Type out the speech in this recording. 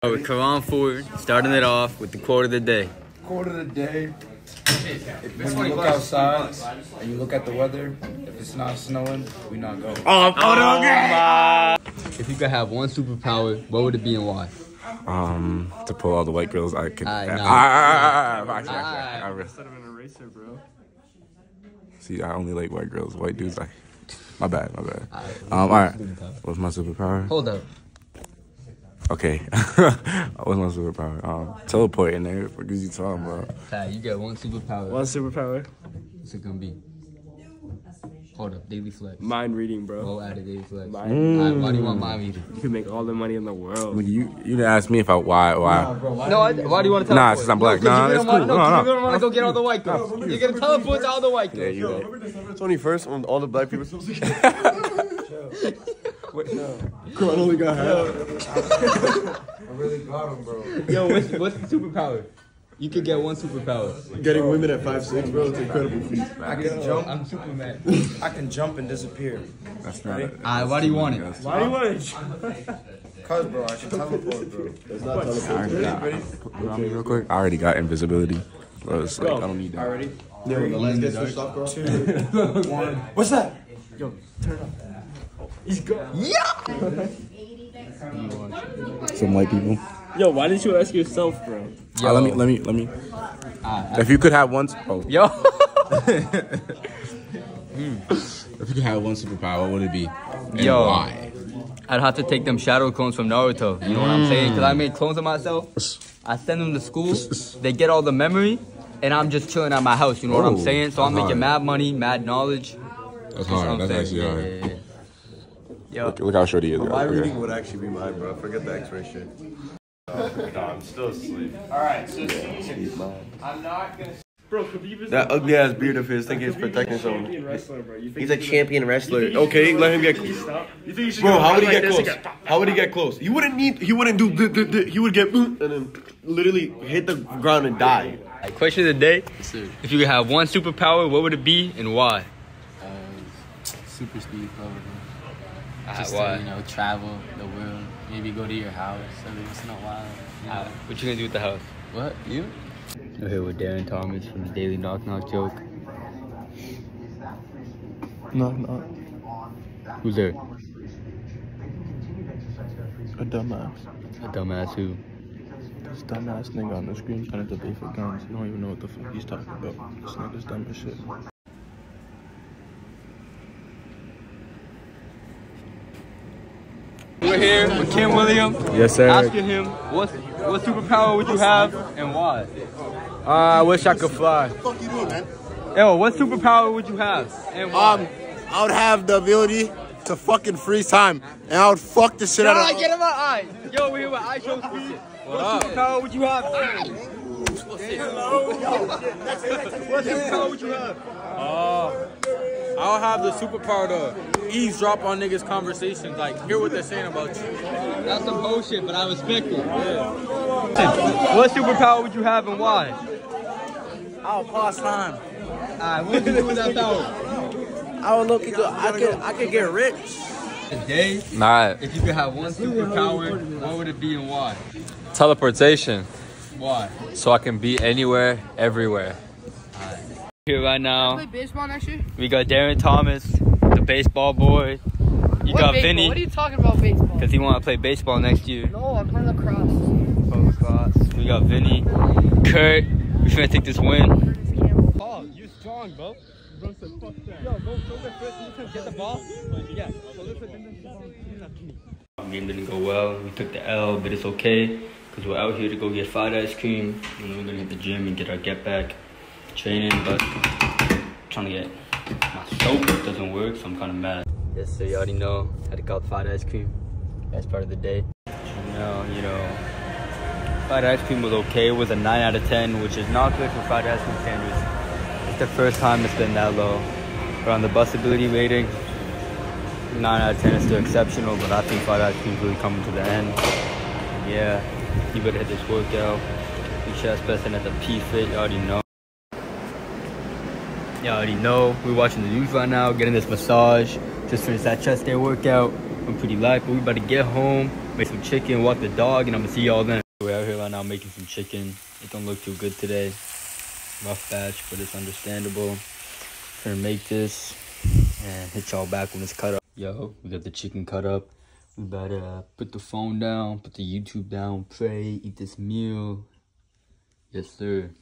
Oh, with Quran Ford, starting it off with the quote of the day. Quote of the day. If when you look outside and you look at the weather, if it's not snowing, we not going. If you could have one superpower, what would it be and why? Um, to pull all the white girls I could. Aight, nah. Ah, ah, ah, ah, actually, actually, Aight. I really- See, I only like white girls. White dudes, I. My bad, my bad. Um, all right. What's my superpower? Hold up. Okay. What's my superpower? Um, teleporting there. What are you talking about? Ty, you got one superpower. One superpower, What's it gonna be? Hold up, daily flex. mind reading, bro. Go out of daily flex. Mind. Alright, why do you want my reading? You can make all the money in the world. When you you didn't ask me if I why why. No, I, why do you want to teleport? Nah, since I'm black. No, 'cause Nah, you it's don't wanna- cool. No, 'cause No, you no. don't want to go get all the white girls. You're gonna teleport to all the white Yeah, girls. you right. Twenty first when all the black people. Quran only got half. I really got him, bro. Yo, what's, what's the superpower? You could get one superpower. Getting women at five six, bro, it's incredible feat. I can jump. I'm Superman. I can jump and disappear. That's not. it. Alright, why do you want it? Why do you want it? Cause, bro, I can teleport, bro. It's not I already teleport. got, put me on me real quick. I already got invisibility. So it's like, I don't need that. Already? Yo, the lens gets switched off, bro. One. What's that? Some white people. Yo, why didn't you ask yourself, bro? Uh, let me let me let me. Ah, If you could have one. Oh, Yo. if you could have one superpower, what would it be? And Yo. why? I'd have to take them shadow clones from Naruto. You know what I'm saying? Because I made clones of myself. I send them to school. They get all the memory. And I'm just chilling at my house. You know what I'm Oh, saying? So I'm making hard. mad money, mad knowledge. That's You hard. That's saying? actually Yeah, hard. yeah, yeah. Yo. Look, look how short he is. My Okay. reading would actually be mine, bro. Forget the X-ray shit. No, I'm still asleep. All right, so yeah, see, I'm not gonna. Bro, Khabib That ugly ass beard of his, think he's Khabib is protecting a someone. champion wrestler, bro. He's a he should- champion wrestler. think he should Okay, go let him get close. Stop. You think he Bro, how would he get this close? and How would he get close? He wouldn't need. He wouldn't do. He would get boom and then literally hit the ground and die. Question of the day. If you could have one superpower, what would it be and why? Uh, super speed probably. Ah, Just why? to, you know, travel the world. Maybe go to your house every once in a while. You know. Ah, what you gonna do with the house? What? You? We're here with Darren Thomas from the Daily Knock Knock Joke. No, no, Who's there? a dumbass. A dumbass who? This dumbass nigga on the screen trying to debate for guns. You don't even know what the fuck he's talking about. This nigga's dumb as shit. Here with Kim Williams. Yes, sir. Asking him what what superpower would you have and why? Uh, I wish I could fly. Yo, what superpower would you have and why? Um, I would have the ability to fucking freeze time, and I would fuck the shit out Nah, of. get him my eye. Yo, we're here with IShowSpeed. What, superpower would you have? what superpower would you have? I'll have the superpower to eavesdrop on niggas' conversations, like hear what they're saying about you. That's some bullshit, but I respect it. What superpower would you have and why? I'll pause time. Alright, what would you do with that power? I would look into. I could. I could get rich. Today, Nah, if you could have one superpower, what would it be and why? teleportation. Why? So I can be anywhere, everywhere. Here right now, play baseball next year? we got Darren Thomas, the baseball boy. You What got baseball? What are you talking about baseball? because he want to play baseball next year. No, I'm playing lacrosse. Oh, Cross. We got Vinny, Kurt. We finna take this win. Oh, you strong, bro. Bro said, fuck that. Yo, go, go there first. Get the ball. Yeah, so let's put them Game didn't go well. We took the L, but it's okay because we're out here to go get fried ice cream. And then we're gonna hit the gym and get our get back training. But trying to get my soap doesn't work, so I'm kind of mad. Yes, so you already know. I Had to got fried ice cream. That's part of the day. No, you know, fried ice cream was okay. It was a 9 out of 10, which is not good for fried ice cream standards. It's the first time it's been that low. But on the busability rating, 9 out of 10 is still exceptional, but I think fried ice cream is really coming to the end. Yeah, you better hit this workout. Your chest pressing at the P fit, you already know. You already know. We're watching the news right now, getting this massage. Just finished that chest day workout. I'm pretty light, but we about to get home, make some chicken, walk the dog, and I'm gonna see y'all then. We're out here right now making some chicken. It don't look too good today. Rough batch, but it's understandable. Gonna make this and hit y'all back when it's cut up. Yo, we got the chicken cut up. We better put the phone down, put the YouTube down, pray, eat this meal. Yes, sir.